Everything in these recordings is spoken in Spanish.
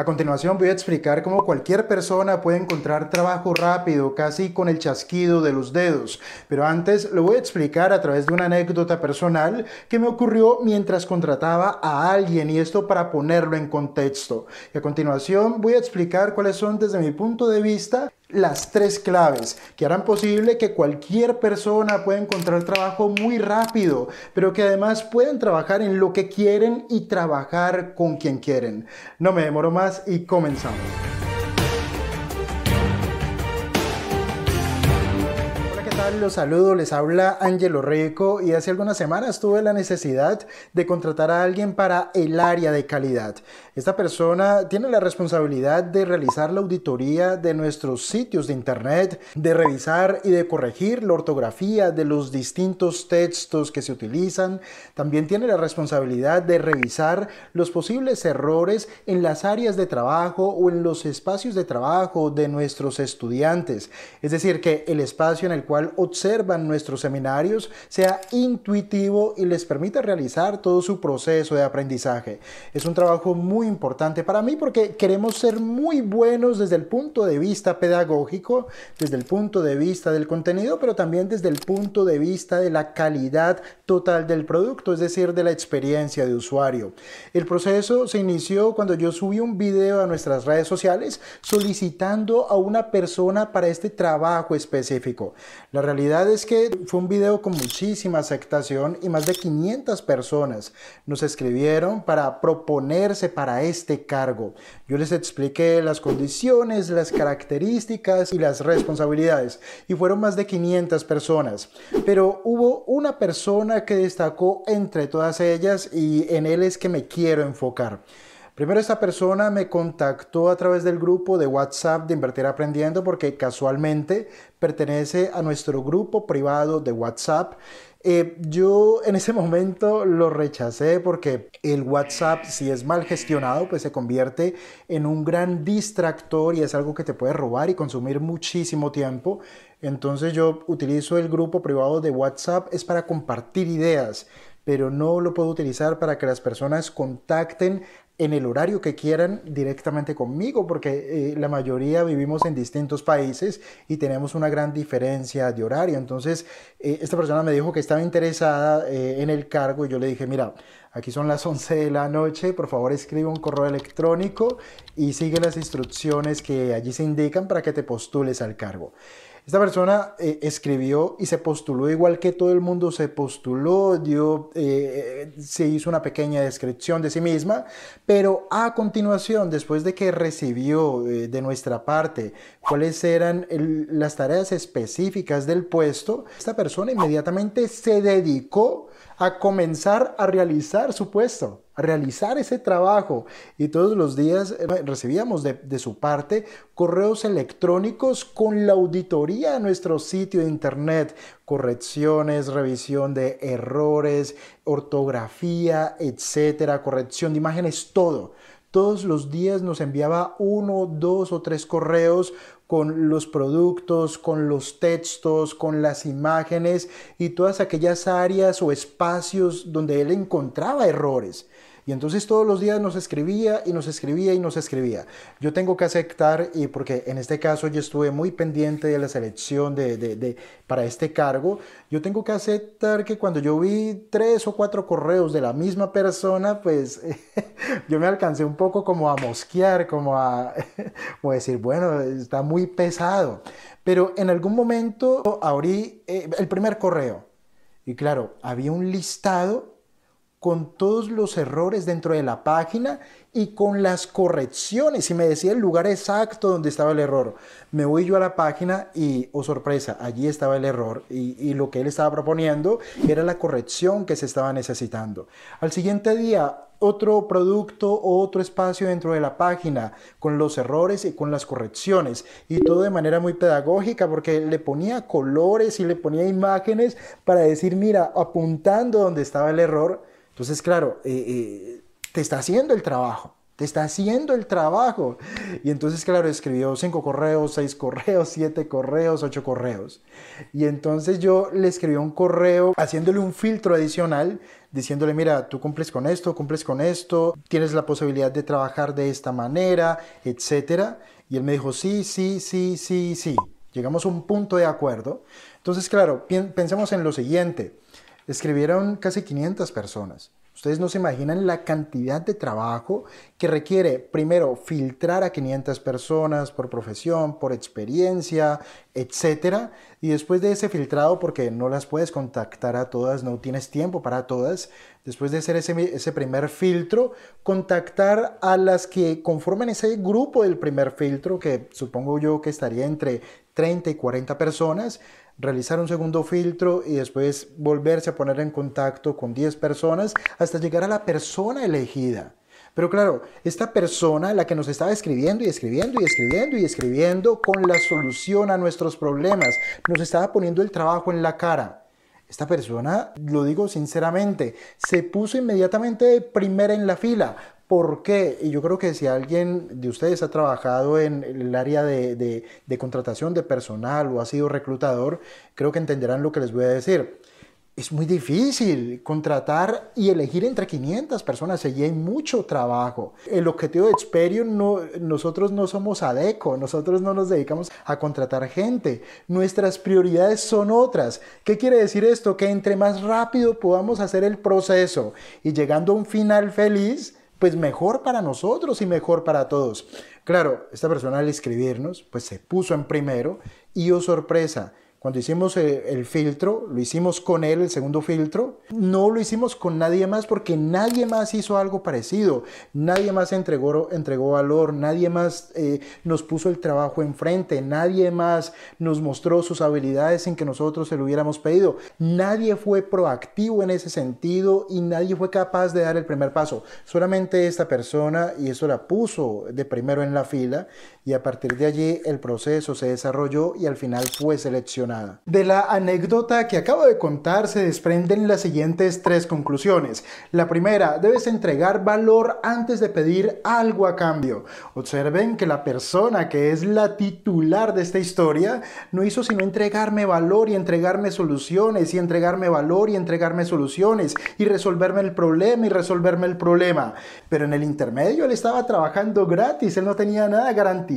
A continuación voy a explicar cómo cualquier persona puede encontrar trabajo rápido, casi con el chasquido de los dedos. Pero antes lo voy a explicar a través de una anécdota personal que me ocurrió mientras contrataba a alguien y esto para ponerlo en contexto. Y a continuación voy a explicar cuáles son desde mi punto de vista las tres claves que harán posible que cualquier persona pueda encontrar trabajo muy rápido, pero que además puedan trabajar en lo que quieren y trabajar con quien quieren. No me demoro más y comenzamos. Los saludo, les habla Angelo Rico y hace algunas semanas tuve la necesidad de contratar a alguien para el área de calidad. Esta persona tiene la responsabilidad de realizar la auditoría de nuestros sitios de internet, de revisar y de corregir la ortografía de los distintos textos que se utilizan. También tiene la responsabilidad de revisar los posibles errores en las áreas de trabajo o en los espacios de trabajo de nuestros estudiantes. Es decir, que el espacio en el cual observan nuestros seminarios sea intuitivo y les permita realizar todo su proceso de aprendizaje. Es un trabajo muy importante para mí porque queremos ser muy buenos desde el punto de vista pedagógico, desde el punto de vista del contenido, pero también desde el punto de vista de la calidad total del producto, es decir, de la experiencia de usuario. El proceso se inició cuando yo subí un video a nuestras redes sociales solicitando a una persona para este trabajo específico. Realidad es que fue un video con muchísima aceptación y más de 500 personas nos escribieron para proponerse para este cargo. Yo les expliqué las condiciones, las características y las responsabilidades y fueron más de 500 personas. Pero hubo una persona que destacó entre todas ellas y en él es que me quiero enfocar. Primero esta persona me contactó a través del grupo de WhatsApp de Invertir Aprendiendo porque casualmente pertenece a nuestro grupo privado de WhatsApp. Eh, yo en ese momento lo rechacé porque el WhatsApp, si es mal gestionado, pues se convierte en un gran distractor y es algo que te puede robar y consumir muchísimo tiempo. Entonces yo utilizo el grupo privado de WhatsApp es para compartir ideas, pero no lo puedo utilizar para que las personas contacten en el horario que quieran directamente conmigo, porque eh, la mayoría vivimos en distintos países y tenemos una gran diferencia de horario. Entonces, eh, esta persona me dijo que estaba interesada eh, en el cargo y yo le dije, mira, aquí son las 11 de la noche, por favor escribe un correo electrónico y sigue las instrucciones que allí se indican para que te postules al cargo. Esta persona eh, escribió y se postuló igual que todo el mundo se postuló, dio, eh, se hizo una pequeña descripción de sí misma, pero a continuación, después de que recibió eh, de nuestra parte cuáles eran las tareas específicas del puesto, esta persona inmediatamente se dedicó a comenzar a realizar su puesto, realizar ese trabajo. Y todos los días eh, recibíamos de, de, su parte correos electrónicos con la auditoría a nuestro sitio de internet, correcciones, revisión de errores, ortografía, etcétera, corrección de imágenes, todo. Todos los días nos enviaba uno, dos o tres correos con los productos, con los textos, con las imágenes y todas aquellas áreas o espacios donde él encontraba errores. Y entonces todos los días nos escribía y nos escribía y nos escribía. Yo tengo que aceptar, y porque en este caso yo estuve muy pendiente de la selección de, para este cargo, yo tengo que aceptar que cuando yo vi tres o cuatro correos de la misma persona, pues yo me alcancé un poco como a mosquear, como a como decir, bueno, está muy pesado. Pero en algún momento abrí eh, el primer correo. Y claro, había un listado con todos los errores dentro de la página y con las correcciones y me decía el lugar exacto donde estaba el error. Me voy yo a la página y, oh sorpresa, allí estaba el error y, y, lo que él estaba proponiendo era la corrección que se estaba necesitando. Al siguiente día, otro producto o otro espacio dentro de la página con los errores y con las correcciones y todo de manera muy pedagógica porque le ponía colores y le ponía imágenes para decir, mira, apuntando donde estaba el error entonces, claro, eh, eh, te está haciendo el trabajo te está haciendo el trabajo. Y entonces, claro, escribió cinco correos, seis correos, siete correos, ocho correos. Y entonces yo le escribí un correo haciéndole un filtro adicional diciéndole, mira, tú cumples con esto, cumples con esto, tienes la posibilidad de trabajar de esta manera, etcétera. Y él me dijo, sí, sí, sí, sí, sí. Llegamos a un punto de acuerdo. Entonces, claro, pensemos en lo siguiente. Escribieron casi 500 personas. Ustedes no se imaginan la cantidad de trabajo que requiere, primero, filtrar a 500 personas por profesión, por experiencia, etcétera, y después de ese filtrado, porque no las puedes contactar a todas, no tienes tiempo para todas, después de hacer ese, ese primer filtro, contactar a las que conforman ese grupo del primer filtro, que supongo yo que estaría entre 30 y 40 personas, realizar un segundo filtro y después volverse a poner en contacto con 10 personas hasta llegar a la persona elegida. Pero claro, esta persona, la que nos estaba escribiendo y escribiendo y escribiendo y escribiendo con la solución a nuestros problemas, nos estaba poniendo el trabajo en la cara. Esta persona, lo digo sinceramente, se puso inmediatamente primera en la fila. ¿Por qué? Y yo creo que si alguien de ustedes ha trabajado en el área de, contratación de personal o ha sido reclutador, creo que entenderán lo que les voy a decir es muy difícil contratar y elegir entre 500 personas. Allí hay mucho trabajo. El objetivo de Experian, no, nosotros no somos ADECO, nosotros no nos dedicamos a contratar gente. Nuestras prioridades son otras. ¿Qué quiere decir esto? Que entre más rápido podamos hacer el proceso y llegando a un final feliz, pues mejor para nosotros y mejor para todos. Claro, esta persona al escribirnos, pues se puso en primero y oh sorpresa, cuando hicimos eh, el filtro, lo hicimos con él, el segundo filtro, no lo hicimos con nadie más porque nadie más hizo algo parecido, nadie más entregó, entregó valor, nadie más eh, nos puso el trabajo enfrente, nadie más nos mostró sus habilidades sin que nosotros se lo hubiéramos pedido, nadie fue proactivo en ese sentido y nadie fue capaz de dar el primer paso, solamente esta persona y eso la puso de primero en la fila y a partir de allí el proceso se desarrolló y al final fue seleccionada. De la anécdota que acabo de contar se desprenden las siguientes tres conclusiones. La primera, debes entregar valor antes de pedir algo a cambio. Observen que la persona que es la titular de esta historia no hizo sino entregarme valor y entregarme soluciones y entregarme valor y entregarme soluciones y resolverme el problema y resolverme el problema. Pero en el intermedio él estaba trabajando gratis, él no tenía nada garantizado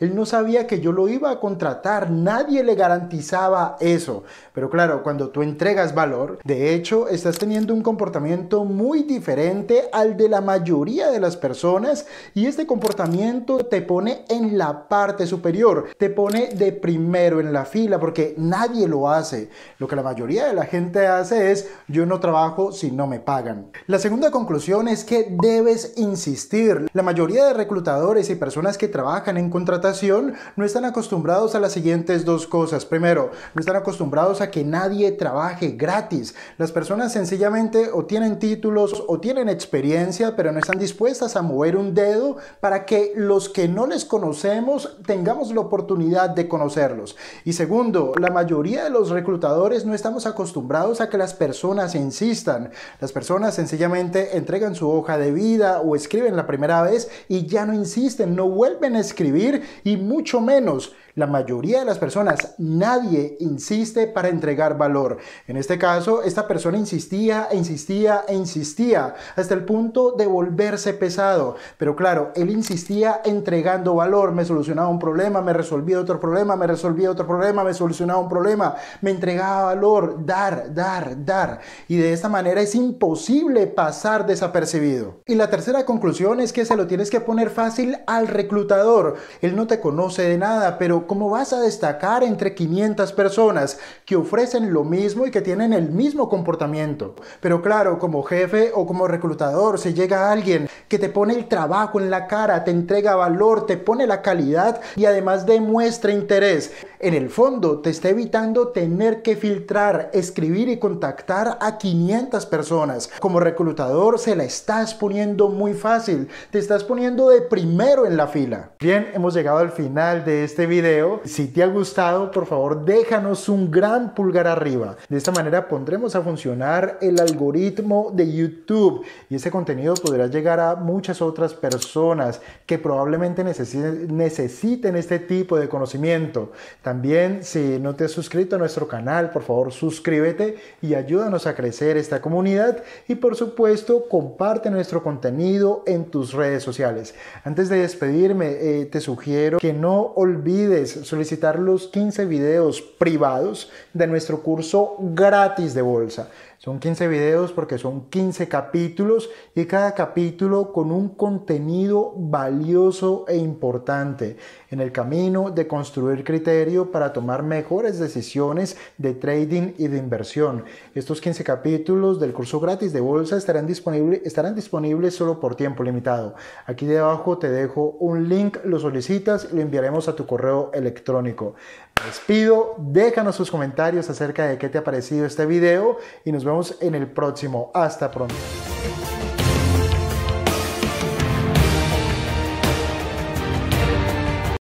él no sabía que yo lo iba a contratar. Nadie le garantizaba eso. Pero claro, cuando tú entregas valor, de hecho, estás teniendo un comportamiento muy diferente al de la mayoría de las personas y este comportamiento te pone en la parte superior, te pone de primero en la fila porque nadie lo hace. Lo que la mayoría de la gente hace es yo no trabajo si no me pagan. La segunda conclusión es que debes insistir. La mayoría de reclutadores y personas que trabajan en contratación no están acostumbrados a las siguientes dos cosas. Primero, no están acostumbrados a que nadie trabaje gratis. Las personas sencillamente o tienen títulos o tienen experiencia, pero no están dispuestas a mover un dedo para que los que no les conocemos tengamos la oportunidad de conocerlos. Y segundo, la mayoría de los reclutadores no estamos acostumbrados a que las personas insistan. Las personas sencillamente entregan su hoja de vida o escriben la primera vez y ya no insisten, no vuelven a escribir y mucho menos la mayoría de las personas, nadie insiste para entregar valor. En este caso, esta persona insistía e insistía e insistía hasta el punto de volverse pesado. Pero claro, él insistía entregando valor. Me solucionaba un problema, me resolvía otro problema, me resolvía otro problema, me solucionaba un problema, me entregaba valor, dar, dar, dar. Y de esta manera es imposible pasar desapercibido. Y la tercera conclusión es que se lo tienes que poner fácil al reclutador. Él no te conoce de nada, pero ¿cómo vas a destacar entre 500 personas que ofrecen lo mismo y que tienen el mismo comportamiento? Pero claro, como jefe o como reclutador, si llega alguien que te pone el trabajo en la cara, te entrega valor, te pone la calidad y además demuestra interés, en el fondo te está evitando tener que filtrar, escribir y contactar a 500 personas. Como reclutador se la estás poniendo muy fácil, te estás poniendo de primero en la fila. Bien, hemos llegado al final de este video si te ha gustado, por favor, déjanos un gran pulgar arriba. De esta manera pondremos a funcionar el algoritmo de YouTube y ese contenido podrá llegar a muchas otras personas que probablemente necesiten, necesiten este tipo de conocimiento. También si no te has suscrito a nuestro canal, por favor suscríbete y ayúdanos a crecer esta comunidad y por supuesto comparte nuestro contenido en tus redes sociales. Antes de despedirme, eh, te sugiero que no olvides solicitar los 15 videos privados de nuestro curso gratis de bolsa. Son 15 videos porque son 15 capítulos y cada capítulo con un contenido valioso e importante en el camino de construir criterio para tomar mejores decisiones de trading y de inversión. Estos 15 capítulos del curso gratis de bolsa estarán disponibles, estarán disponibles solo por tiempo limitado. Aquí debajo te dejo un link, lo solicitas y lo enviaremos a tu correo electrónico. Me despido, déjanos tus comentarios acerca de qué te ha parecido este video y nos vemos en el próximo. Hasta pronto.